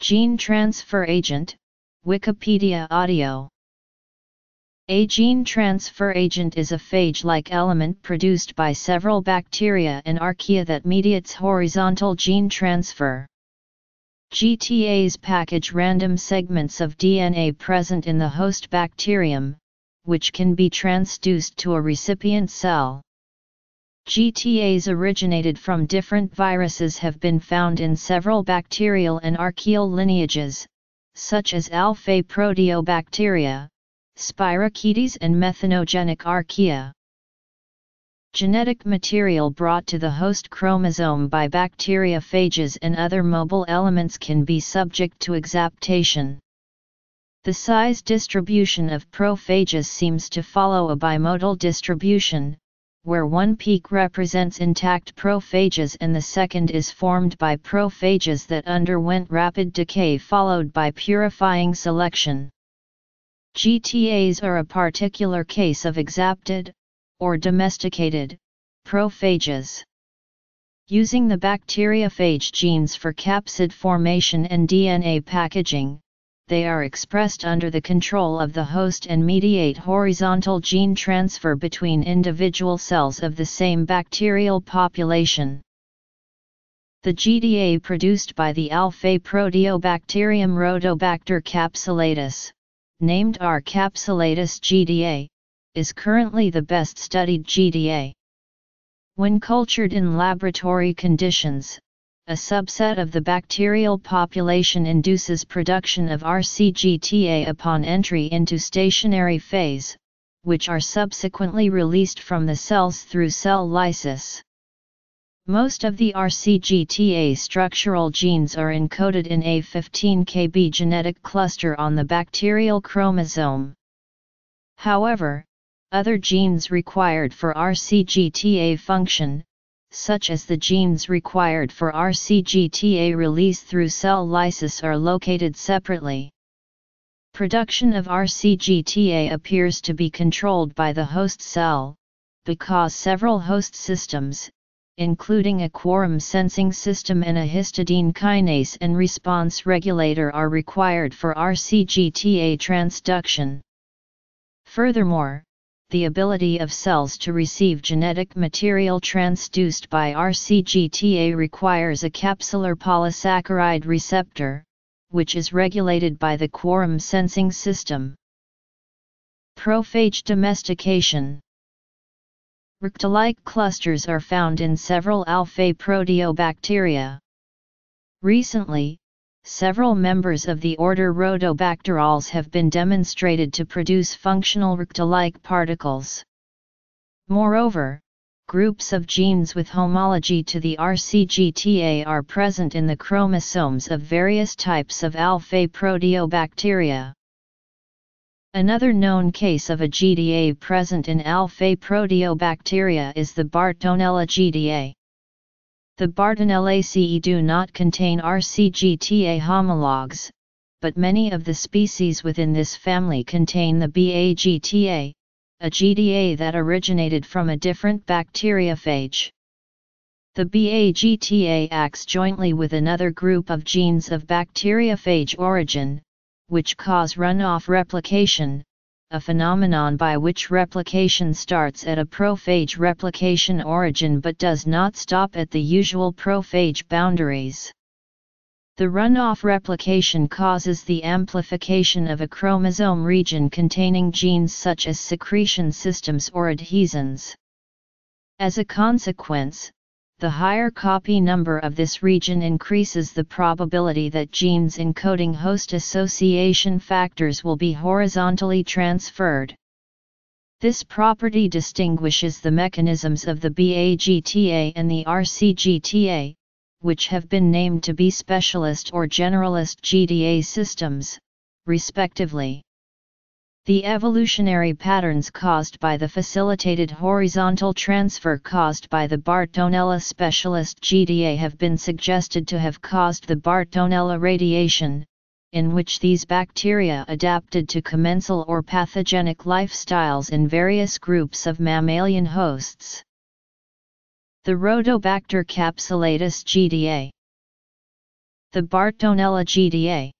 Gene transfer agent, Wikipedia audio. A gene transfer agent is a phage-like element produced by several bacteria and archaea that mediates horizontal gene transfer. GTAs package random segments of DNA present in the host bacterium, which can be transduced to a recipient cell. GTAs originated from different viruses have been found in several bacterial and archaeal lineages, such as alpha proteobacteria, spirochetes and methanogenic archaea. Genetic material brought to the host chromosome by bacteriophages and other mobile elements can be subject to exaptation. The size distribution of prophages seems to follow a bimodal distribution, where one peak represents intact prophages and the second is formed by prophages that underwent rapid decay followed by purifying selection. GTAs are a particular case of exapted, or domesticated, prophages. Using the bacteriophage genes for capsid formation and DNA packaging, they are expressed under the control of the host and mediate horizontal gene transfer between individual cells of the same bacterial population. The GTA produced by the alpha proteobacterium Rhodobacter capsulatus, named R. capsulatus GTA, is currently the best studied GTA. When cultured in laboratory conditions, a subset of the bacterial population induces production of RCGTA upon entry into stationary phase, which are subsequently released from the cells through cell lysis. Most of the RCGTA structural genes are encoded in a 15 kb genetic cluster on the bacterial chromosome. However, other genes required for RCGTA function, such as the genes required for RCGTA release through cell lysis are located separately. Production of RCGTA appears to be controlled by the host cell, because several host systems, including a quorum sensing system and a histidine kinase and response regulator are required for RCGTA transduction. Furthermore, the ability of cells to receive genetic material transduced by RCGTA requires a capsular polysaccharide receptor, which is regulated by the quorum sensing system. Prophage domestication Ricta-like clusters are found in several alpha proteobacteria. Recently, several members of the order Rhodobacterales have been demonstrated to produce functional ricta-like particles. Moreover, groups of genes with homology to the RCGTA are present in the chromosomes of various types of alpha proteobacteria. Another known case of a GTA present in alpha proteobacteria is the Bartonella GTA. The Bartonellaceae do not contain RCGTA homologs, but many of the species within this family contain the BAGTA, a GTA that originated from a different bacteriophage. The BAGTA acts jointly with another group of genes of bacteriophage origin, which cause runoff replication, a phenomenon by which replication starts at a prophage replication origin but does not stop at the usual prophage boundaries. The runoff replication causes the amplification of a chromosome region containing genes such as secretion systems or adhesins. As a consequence, the higher copy number of this region increases the probability that genes encoding host association factors will be horizontally transferred. This property distinguishes the mechanisms of the BAGTA and the RCGTA, which have been named to be specialist or generalist GTA systems, respectively. The evolutionary patterns caused by the facilitated horizontal transfer caused by the Bartonella specialist GTA have been suggested to have caused the Bartonella radiation, in which these bacteria adapted to commensal or pathogenic lifestyles in various groups of mammalian hosts. The Rhodobacter capsulatus GTA The Bartonella GTA